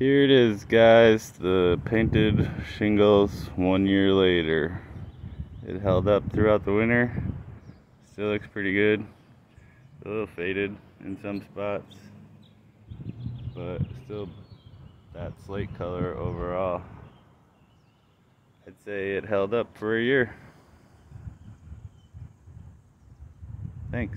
Here it is guys, the painted shingles one year later. It held up throughout the winter. Still looks pretty good. A little faded in some spots. But still that slate color overall. I'd say it held up for a year. Thanks.